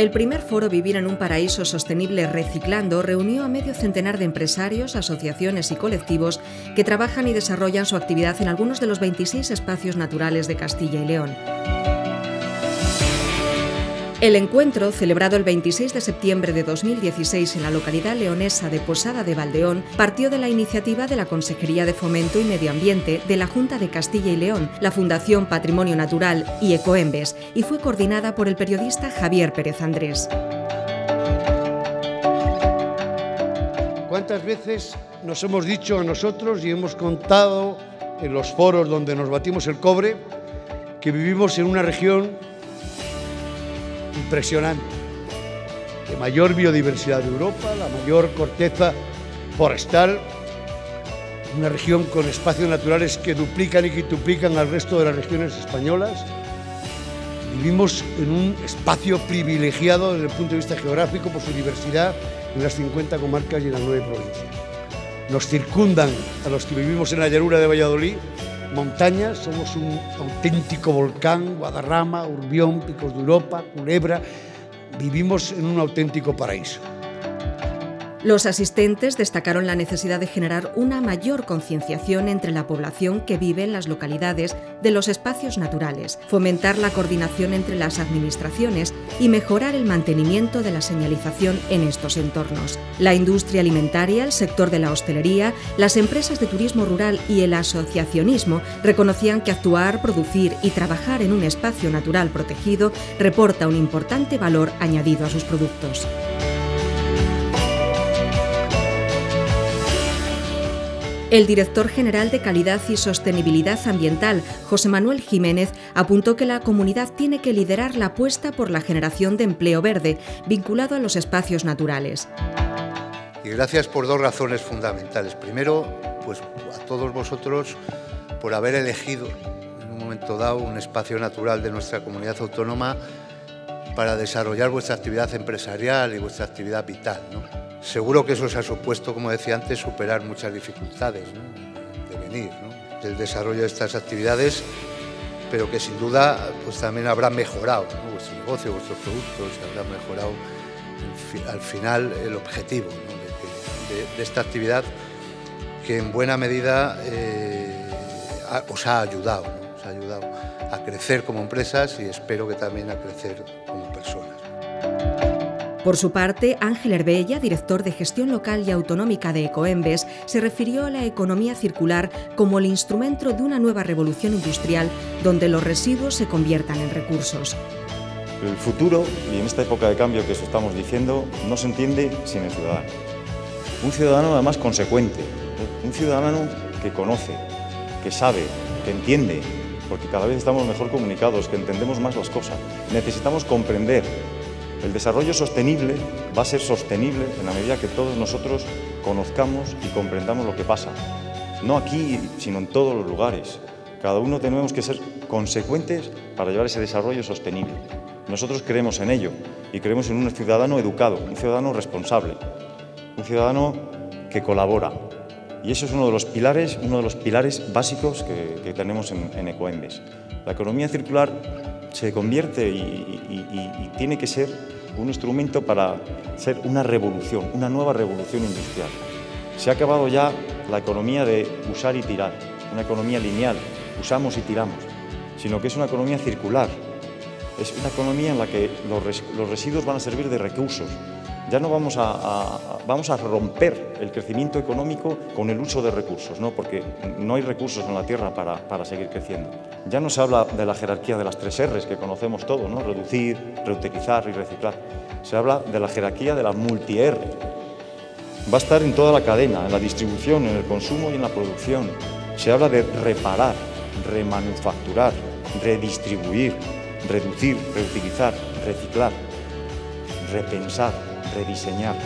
El primer foro Vivir en un paraíso sostenible reciclando reunió a medio centenar de empresarios, asociaciones y colectivos que trabajan y desarrollan su actividad en algunos de los 26 espacios naturales de Castilla y León. El encuentro, celebrado el 26 de septiembre de 2016 en la localidad leonesa de Posada de Valdeón, partió de la iniciativa de la Consejería de Fomento y Medio Ambiente de la Junta de Castilla y León, la Fundación Patrimonio Natural y Ecoembes, y fue coordinada por el periodista Javier Pérez Andrés. ¿Cuántas veces nos hemos dicho a nosotros y hemos contado en los foros donde nos batimos el cobre que vivimos en una región impresionante, de mayor biodiversidad de Europa, la mayor corteza forestal, una región con espacios naturales que duplican y que duplican al resto de las regiones españolas. Vivimos en un espacio privilegiado desde el punto de vista geográfico por su diversidad en las 50 comarcas y en las 9 provincias. Nos circundan a los que vivimos en la llanura de Valladolid montañas, somos un auténtico volcán, Guadarrama, Urbión, Picos de Europa, Culebra, vivimos en un auténtico paraíso. Los asistentes destacaron la necesidad de generar una mayor concienciación entre la población que vive en las localidades de los espacios naturales, fomentar la coordinación entre las administraciones y mejorar el mantenimiento de la señalización en estos entornos. La industria alimentaria, el sector de la hostelería, las empresas de turismo rural y el asociacionismo reconocían que actuar, producir y trabajar en un espacio natural protegido reporta un importante valor añadido a sus productos. El director general de Calidad y Sostenibilidad Ambiental, José Manuel Jiménez, apuntó que la comunidad tiene que liderar la apuesta por la generación de empleo verde, vinculado a los espacios naturales. Y gracias por dos razones fundamentales. Primero, pues a todos vosotros por haber elegido en un momento dado un espacio natural de nuestra comunidad autónoma para desarrollar vuestra actividad empresarial y vuestra actividad vital. Seguro que eso os ha supuesto, como decía antes, superar muchas dificultades de venir, del desarrollo de estas actividades, pero que sin duda pues, también habrá mejorado vuestro negocio, vuestros productos, habrá mejorado al final el objetivo de, esta actividad que en buena medida eh, os ha ayudado, os ha ayudado a crecer como empresas y espero que también a crecer como personas. Por su parte, Ángel Herbella, director de gestión local y autonómica de Ecoembes, se refirió a la economía circular como el instrumento de una nueva revolución industrial donde los residuos se conviertan en recursos. El futuro, y en esta época de cambio que estamos diciendo, no se entiende sin el ciudadano. Un ciudadano además consecuente, un ciudadano que conoce, que sabe, que entiende, porque cada vez estamos mejor comunicados, que entendemos más las cosas. Necesitamos comprender el desarrollo sostenible va a ser sostenible en la medida que todos nosotros conozcamos y comprendamos lo que pasa. No aquí, sino en todos los lugares. Cada uno tenemos que ser consecuentes para llevar ese desarrollo sostenible. Nosotros creemos en ello y creemos en un ciudadano educado, un ciudadano responsable, un ciudadano que colabora. Y eso es uno de los pilares, uno de los pilares básicos que, tenemos en, en Ecoembes. La economía circular se convierte y, tiene que ser un instrumento para ser una revolución, una nueva revolución industrial. Se ha acabado ya la economía de usar y tirar, una economía lineal, usamos y tiramos, sino que es una economía circular. Es una economía en la que los residuos van a servir de recursos, ya no vamos a, vamos a romper el crecimiento económico con el uso de recursos, ¿no? porque no hay recursos en la tierra para, seguir creciendo. Ya no se habla de la jerarquía de las tres R's que conocemos todos, ¿no? reducir, reutilizar y reciclar. Se habla de la jerarquía de la multi-R. Va a estar en toda la cadena, en la distribución, en el consumo y en la producción. Se habla de reparar, remanufacturar, redistribuir, reducir, reutilizar, reciclar, repensar, rediseñar.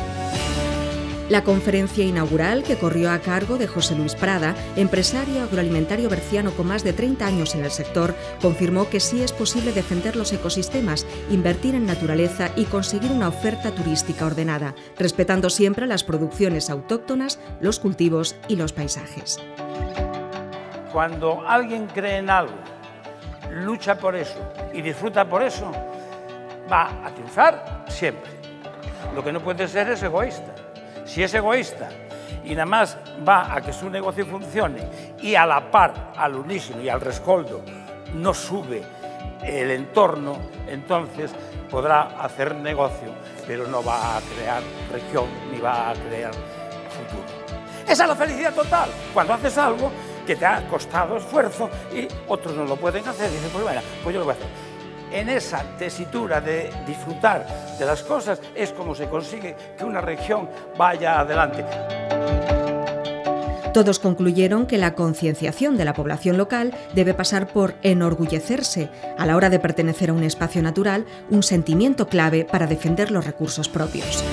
La conferencia inaugural, que corrió a cargo de José Luis Prada, empresario agroalimentario berciano con más de 30 años en el sector, confirmó que sí es posible defender los ecosistemas, invertir en naturaleza y conseguir una oferta turística ordenada, respetando siempre las producciones autóctonas, los cultivos y los paisajes. Cuando alguien cree en algo, lucha por eso y disfruta por eso, va a triunfar siempre. Lo que no puede ser es egoísta. Si es egoísta y nada más va a que su negocio funcione y a la par, al unísono y al rescoldo, no sube el entorno, entonces podrá hacer negocio, pero no va a crear región ni va a crear futuro. Esa es la felicidad total, cuando haces algo que te ha costado esfuerzo y otros no lo pueden hacer, y dices, pues bueno, pues yo lo voy a hacer. En esa tesitura de disfrutar de las cosas es como se consigue que una región vaya adelante. Todos concluyeron que la concienciación de la población local debe pasar por enorgullecerse a la hora de pertenecer a un espacio natural, un sentimiento clave para defender los recursos propios.